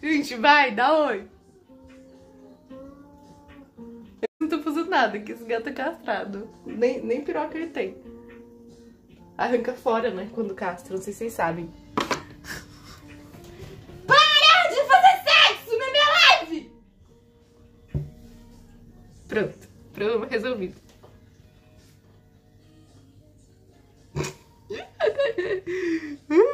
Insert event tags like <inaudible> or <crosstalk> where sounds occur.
Gente, vai, dá oi. Eu não tô fazendo nada, que esse gato é castrado. Nem, nem piroca ele tem. Arranca fora, né, quando castra, não sei se vocês sabem. Para de fazer sexo na minha live! Pronto, problema resolvido. Hum? <laughs>